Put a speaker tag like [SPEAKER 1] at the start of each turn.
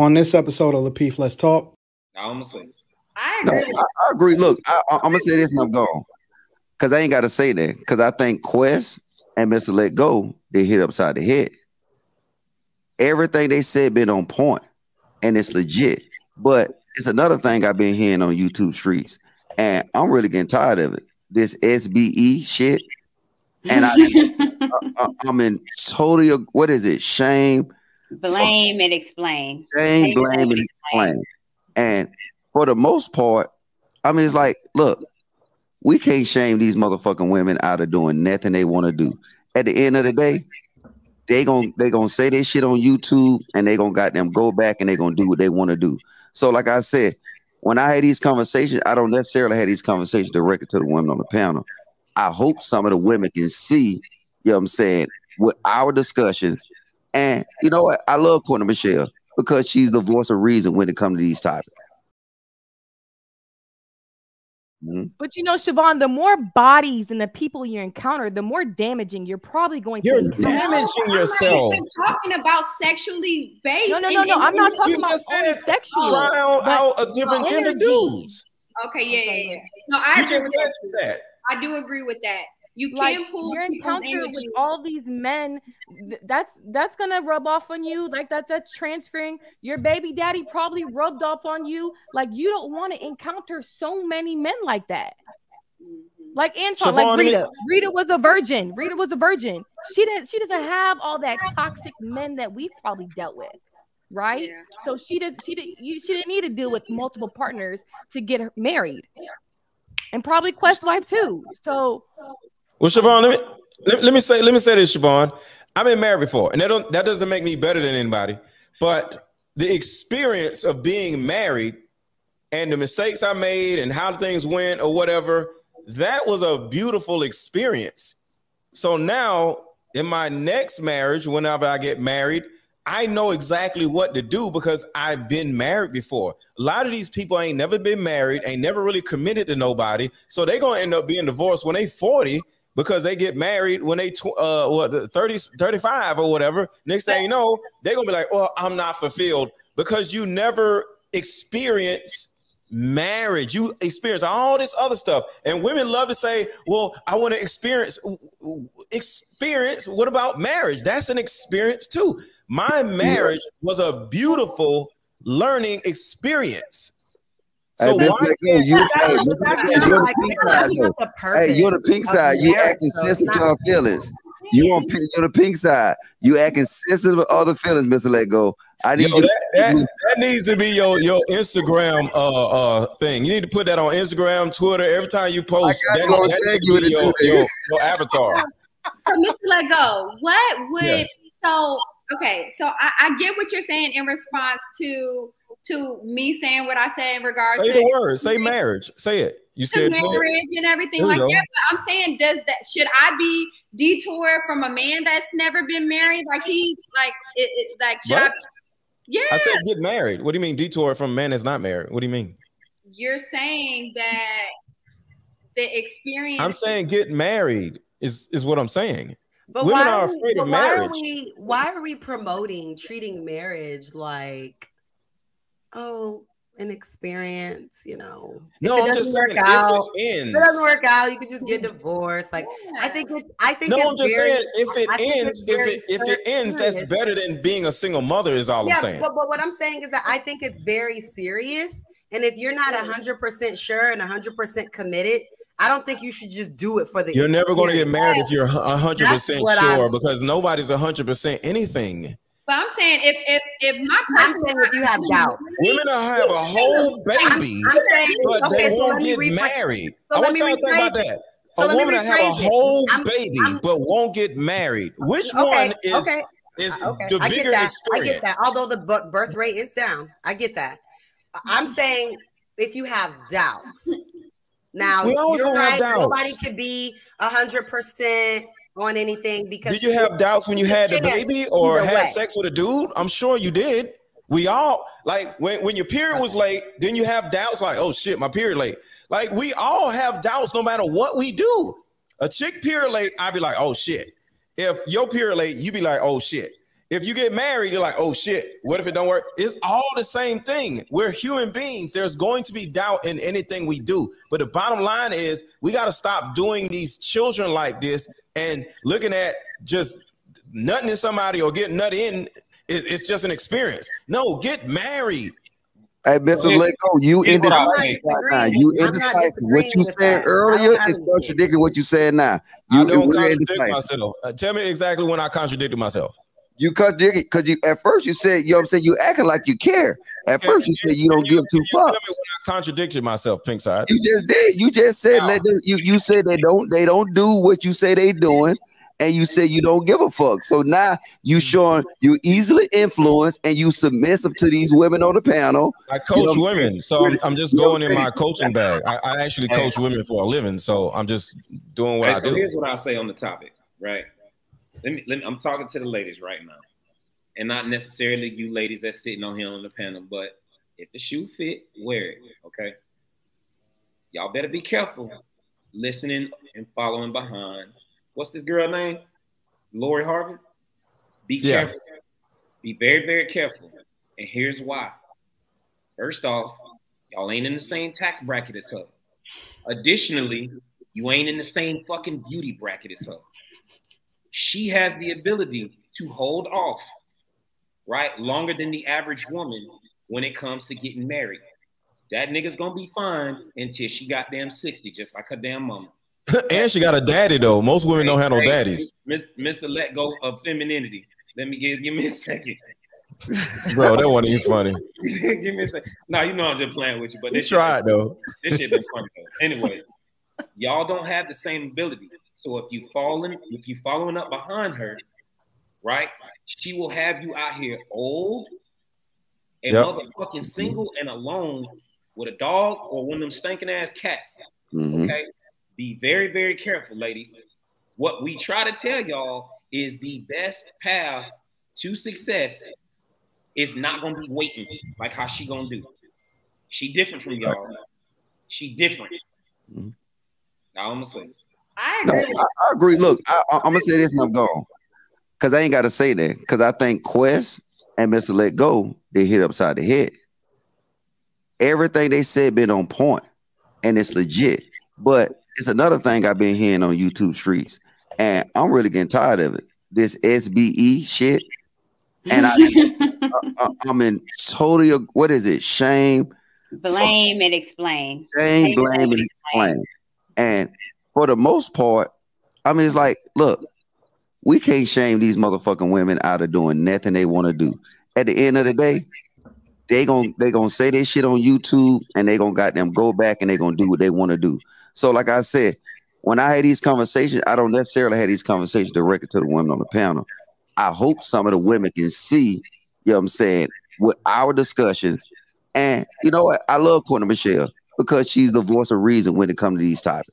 [SPEAKER 1] On this episode of Lapeef, let's talk.
[SPEAKER 2] I'm gonna say.
[SPEAKER 3] I
[SPEAKER 4] No,
[SPEAKER 3] agree.
[SPEAKER 4] I, I agree. Look, I, I, I'm gonna say this and I'm gone because I ain't got to say that because I think Quest and Mr. Let Go they hit upside the head. Everything they said been on point and it's legit. But it's another thing I've been hearing on YouTube streets, and I'm really getting tired of it. This SBE shit, and I, I I'm in total. What is it? Shame,
[SPEAKER 5] Blame and explain.
[SPEAKER 4] shame, blame, and explain. And for the most part, I mean, it's like, look, we can't shame these motherfucking women out of doing nothing they want to do. At the end of the day, they gon' they gonna say this shit on YouTube and they gonna got them go back and they gonna do what they want to do. So, like I said, when I had these conversations, I don't necessarily have these conversations directed to the women on the panel. I hope some of the women can see, you know what I'm saying, with our discussions. And you know what? I love Courtney Michelle because she's the voice of reason when it comes to these topics. Mhm.
[SPEAKER 6] But you know, Siobhan, the more bodies and the people you encounter, the more damaging you're probably going to
[SPEAKER 2] You're
[SPEAKER 6] encounter.
[SPEAKER 2] damaging
[SPEAKER 3] I'm not
[SPEAKER 2] yourself.
[SPEAKER 3] even talking about sexually based.
[SPEAKER 6] No, no, no, no.
[SPEAKER 3] and-
[SPEAKER 6] I'm not talking about
[SPEAKER 2] just
[SPEAKER 6] only
[SPEAKER 2] said
[SPEAKER 6] sexual.
[SPEAKER 2] Try out,
[SPEAKER 6] but
[SPEAKER 2] out a different gender
[SPEAKER 6] energy.
[SPEAKER 2] dudes.
[SPEAKER 3] Okay, yeah, yeah, yeah. No, I
[SPEAKER 2] You
[SPEAKER 3] agree
[SPEAKER 2] just
[SPEAKER 3] with
[SPEAKER 2] said
[SPEAKER 3] that.
[SPEAKER 2] that.
[SPEAKER 3] I do agree with that. You
[SPEAKER 6] like
[SPEAKER 3] can pull
[SPEAKER 6] your encounter
[SPEAKER 3] energy.
[SPEAKER 6] with all these men th- that's that's gonna rub off on you like that that's transferring your baby daddy probably rubbed off on you like you don't want to encounter so many men like that like Anton, like Rita. Rita was a virgin. Rita was a virgin. She didn't. She doesn't have all that toxic men that we've probably dealt with, right?
[SPEAKER 3] Yeah.
[SPEAKER 6] So she did. She did. You. She didn't need to deal with multiple partners to get her married, and probably Quest wife too. So
[SPEAKER 2] Well, Siobhan, let me let, let me say let me say this, Siobhan. I've been married before, and that don't that doesn't make me better than anybody. But the experience of being married and the mistakes I made and how things went or whatever, that was a beautiful experience. So now in my next marriage, whenever I get married, I know exactly what to do because I've been married before. A lot of these people ain't never been married, ain't never really committed to nobody. So they're gonna end up being divorced when they 40 because they get married when they tw- uh what 30 35 or whatever. Next thing you know, they're gonna be like, Oh, I'm not fulfilled because you never experience marriage. You experience all this other stuff. And women love to say, Well, I want to experience experience. What about marriage? That's an experience too. My marriage was a beautiful learning experience.
[SPEAKER 4] Hey,
[SPEAKER 2] So
[SPEAKER 4] Mr.
[SPEAKER 2] why
[SPEAKER 4] Let Go, you,
[SPEAKER 7] That's
[SPEAKER 4] hey,
[SPEAKER 7] not-
[SPEAKER 4] Mr.
[SPEAKER 7] that's
[SPEAKER 4] Let Go,
[SPEAKER 7] not
[SPEAKER 4] you're the pink side,
[SPEAKER 7] the
[SPEAKER 4] Hey, you're the pink side. You acting
[SPEAKER 7] though. It's
[SPEAKER 4] sensitive to
[SPEAKER 7] not-
[SPEAKER 4] our feelings. You on pink, you're the pink side. You acting sensitive to other feelings, Mr. Let Go. I need
[SPEAKER 2] Yo,
[SPEAKER 4] you.
[SPEAKER 2] that, that, that needs to be your, your Instagram uh uh thing. You need to put that on Instagram, Twitter. Every time you post,
[SPEAKER 4] I
[SPEAKER 2] that,
[SPEAKER 4] gotta
[SPEAKER 2] that
[SPEAKER 4] tag
[SPEAKER 2] needs
[SPEAKER 4] you
[SPEAKER 2] to be
[SPEAKER 4] it
[SPEAKER 2] your, your, your avatar.
[SPEAKER 3] So, Mr. Let Go, what would
[SPEAKER 2] Yes.
[SPEAKER 3] so okay? So I, I get what you're saying in response to to me saying what I said in regards
[SPEAKER 2] Say
[SPEAKER 3] to
[SPEAKER 2] the word. Say marriage. Say it. You
[SPEAKER 3] to
[SPEAKER 2] said say it.
[SPEAKER 3] marriage and everything like
[SPEAKER 2] go.
[SPEAKER 3] that. But I'm saying, does that should I be detoured from a man that's never been married? Like he like it, it like should I?
[SPEAKER 2] What?
[SPEAKER 3] Yeah,
[SPEAKER 2] I said get married. What do you mean detour from a man that's not married? What do you mean?
[SPEAKER 3] you're saying that the experience.
[SPEAKER 2] I'm saying get married is is what I'm saying.
[SPEAKER 7] But
[SPEAKER 2] Women
[SPEAKER 7] why
[SPEAKER 2] are
[SPEAKER 7] we-
[SPEAKER 2] afraid of
[SPEAKER 7] but why
[SPEAKER 2] marriage.
[SPEAKER 7] Are we, why are we promoting treating marriage like, oh, an experience? You know,
[SPEAKER 2] No,
[SPEAKER 7] if
[SPEAKER 2] I'm
[SPEAKER 7] it doesn't
[SPEAKER 2] saying
[SPEAKER 7] work
[SPEAKER 2] if
[SPEAKER 7] out,
[SPEAKER 2] it
[SPEAKER 7] if it doesn't work out, you can just get divorced. Like, I think it's, I think
[SPEAKER 2] No,
[SPEAKER 7] it's
[SPEAKER 2] I'm just
[SPEAKER 7] very,
[SPEAKER 2] saying if it
[SPEAKER 7] I
[SPEAKER 2] ends, if it if it ends, that's better than being a single mother. Is all I'm
[SPEAKER 7] yeah,
[SPEAKER 2] saying.
[SPEAKER 7] but, but what I'm saying is that I think it's very serious. And if you're not hundred percent sure and hundred percent committed, I don't think you should just do it for the.
[SPEAKER 2] You're never going to get
[SPEAKER 7] experience.
[SPEAKER 2] married if you're a hundred percent sure
[SPEAKER 7] I'm-
[SPEAKER 2] because nobody's a hundred percent anything.
[SPEAKER 3] But I'm saying if if if my
[SPEAKER 7] I'm
[SPEAKER 3] person
[SPEAKER 7] saying if you have doubts.
[SPEAKER 2] Women will have a whole
[SPEAKER 7] I'm,
[SPEAKER 2] baby,
[SPEAKER 7] I'm saying,
[SPEAKER 2] but
[SPEAKER 7] okay,
[SPEAKER 2] they
[SPEAKER 7] so
[SPEAKER 2] won't get
[SPEAKER 7] rephrase-
[SPEAKER 2] married.
[SPEAKER 7] so
[SPEAKER 2] I
[SPEAKER 7] let
[SPEAKER 2] want
[SPEAKER 7] me
[SPEAKER 2] y'all to think about that.
[SPEAKER 7] So
[SPEAKER 2] a woman will have a whole
[SPEAKER 7] I'm-
[SPEAKER 2] baby,
[SPEAKER 7] I'm-
[SPEAKER 2] but won't get married. Which
[SPEAKER 7] Okay,
[SPEAKER 2] one is
[SPEAKER 7] okay.
[SPEAKER 2] is uh,
[SPEAKER 7] Okay,
[SPEAKER 2] the
[SPEAKER 7] I get
[SPEAKER 2] bigger
[SPEAKER 7] that. I get that. Although the bu- birth rate is down, I get that. I'm saying if you have doubts. Now
[SPEAKER 2] We
[SPEAKER 7] you're
[SPEAKER 2] gonna have
[SPEAKER 7] right.
[SPEAKER 2] doubts.
[SPEAKER 7] Nobody can be hundred percent on anything because
[SPEAKER 2] Did you have doubts when you had the baby or had
[SPEAKER 7] way.
[SPEAKER 2] sex with a dude? I'm sure you did. We all like when, when your period was late, then you have doubts like, oh shit, my period late. Like we all have doubts no matter what we do. A chick period late, I'd be like, oh shit. If your period late, you be like, oh shit. If you get married, you're like, oh shit, what if it don't work? It's all the same thing. We're human beings. There's going to be doubt in anything we do. But the bottom line is we got to stop doing these children like this and looking at just nutting in somebody or getting nut in. It's just an experience. No, get married.
[SPEAKER 4] Hey, Mr. Let go. You
[SPEAKER 8] Here's what I'll
[SPEAKER 4] indecisive right now. You
[SPEAKER 7] I'm not
[SPEAKER 4] indecisive. What you
[SPEAKER 7] with
[SPEAKER 4] said earlier
[SPEAKER 7] don't
[SPEAKER 4] is contradicting what you said now.
[SPEAKER 2] I
[SPEAKER 4] You
[SPEAKER 2] don't
[SPEAKER 4] we're
[SPEAKER 2] contradict
[SPEAKER 4] indecisive.
[SPEAKER 2] myself. Uh, tell me exactly when I contradicted myself.
[SPEAKER 4] You contradict because you at first you said, you know what I'm saying, you acting like you care. At
[SPEAKER 2] Can-
[SPEAKER 4] first you said you don't give two
[SPEAKER 2] can you tell me
[SPEAKER 4] fucks.
[SPEAKER 2] when I contradicted myself, Pink Side.
[SPEAKER 4] You just did. You just said
[SPEAKER 2] How?
[SPEAKER 4] let them, you you said they don't they don't do what you say they doing, and you said you don't give a fuck. So now you mm-hmm. showing you easily influenced and you submissive to these women on the panel.
[SPEAKER 2] I
[SPEAKER 4] You
[SPEAKER 2] coach
[SPEAKER 4] know
[SPEAKER 2] women, so I'm, I'm just
[SPEAKER 4] You know
[SPEAKER 2] going in my coaching bag. I, I actually coach women for a living, so I'm just doing what
[SPEAKER 8] Right,
[SPEAKER 2] I
[SPEAKER 8] so
[SPEAKER 2] do.
[SPEAKER 8] here's what I'll say on the topic, right? Let me, let me I'm talking to the ladies right now. And not necessarily you ladies that's sitting on here on the panel, but if the shoe fit, wear it. Okay. Y'all better be careful listening and following behind. What's this girl name? Lori Harvey? Be
[SPEAKER 2] Yeah.
[SPEAKER 8] careful. Be very, very careful. And here's why. First off, y'all ain't in the same tax bracket as her. Additionally, you ain't in the same fucking beauty bracket as her. She has the ability to hold off, right, longer than the average woman when it comes to getting married. That nigga's gonna be fine until she got damn 60, just like her damn mama.
[SPEAKER 2] and she got a daddy though. Most women don't have no daddies,
[SPEAKER 8] Mr. Let Go of Femininity. Let me give, give me a second.
[SPEAKER 2] bro. That wasn't even funny.
[SPEAKER 8] give me a second. No, you know I'm just playing with you, but this
[SPEAKER 2] tried though.
[SPEAKER 8] this shit been fun though. Anyway, y'all don't have the same ability. So if you falling, if you following up behind her, right, she will have you out here old and
[SPEAKER 2] Yep.
[SPEAKER 8] motherfucking single and alone with a dog or one of them stinking ass cats.
[SPEAKER 4] Mhm.
[SPEAKER 8] Okay. Be very, very careful, ladies. What we try to tell y'all is the best path to success is not gonna be waiting like how she gonna do. She different from y'all. She different.
[SPEAKER 4] Mhm.
[SPEAKER 8] Now I'm gonna say.
[SPEAKER 3] I
[SPEAKER 4] No,
[SPEAKER 3] agree.
[SPEAKER 4] I, I agree. Look, I, I'm gonna say this and I'm gone. Cause I ain't gotta say that. Cause I think Quest and Mr. Let Go, they hit upside the head. Everything they said been on point and it's legit. But it's another thing I've been hearing on YouTube streets, and I'm really getting tired of it. This SBE shit. And I, I I'm in total what is it? Shame,
[SPEAKER 5] Blame and explain.
[SPEAKER 4] shame, blame, and explain. And for the most part, I mean, it's like, look, we can't shame these motherfucking women out of doing nothing they want to do. At the end of the day, they gon' they gonna say this shit on YouTube and they gonna goddamn go back and they gonna do what they want to do. So, like I said, when I had these conversations, I don't necessarily have these conversations directed to the women on the panel. I hope some of the women can see, you know what I'm saying, with our discussions. And you know what? I love Courtney Michelle because she's the voice of reason when it comes to these topics.